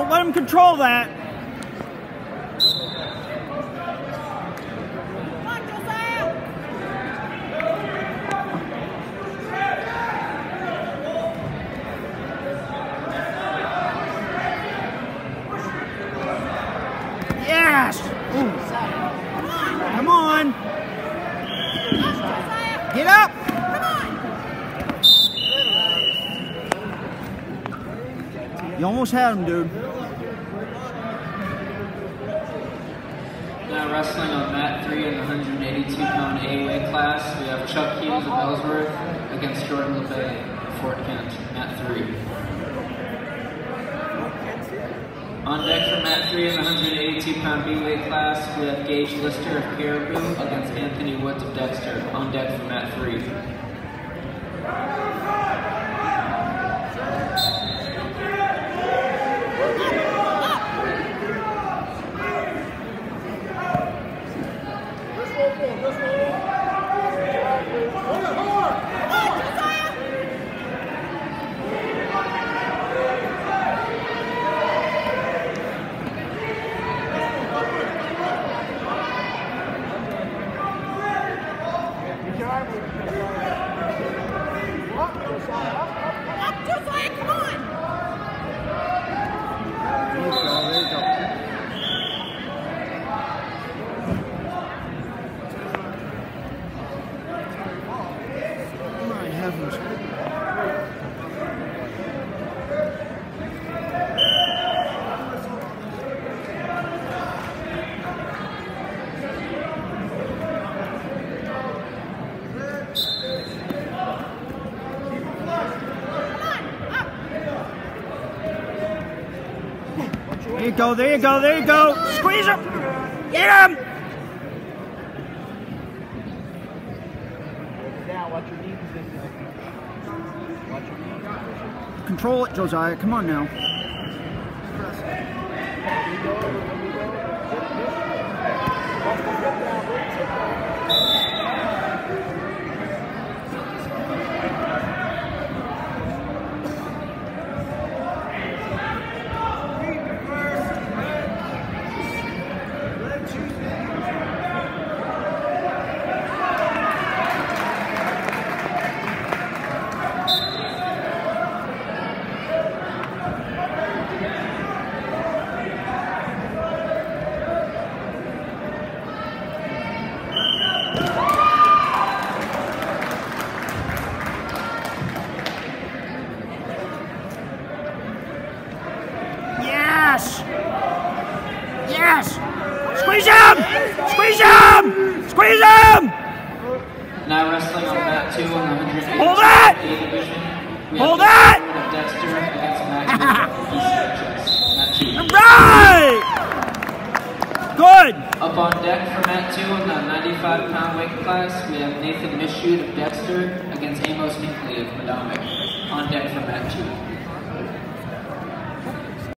let him control that. Yes! Ooh. Come on! Get up! You almost had him, dude. Now wrestling on mat 3 in the 182 pound A weight class, we have Chuck Hughes of Ellsworth against Jordan LeBay of Fort Kent, mat 3. On deck for mat 3 in the 182 pound B weight class, we have Gage Lister of Caribou against Anthony Woods of Dexter, on deck for mat 3. There you go, there you go. There you go, there you go, there you go. Squeeze him. Get him. Now, watch your knee position. Watch your knee position. Control it, Josiah. Come on now. Yes. Yes. Squeeze him. Squeeze him. Squeeze him. Now wrestling on mat 2 in the 182 Hold it! A division, we Hold have it! David of Dexter against Magnus of ECHS, mat 2. Right. Good. Up on deck for mat 2 in the 95 pound weight class, we have Nathan Mischut of Dexter against Amos Hinkley of Medomak. On deck for mat 2.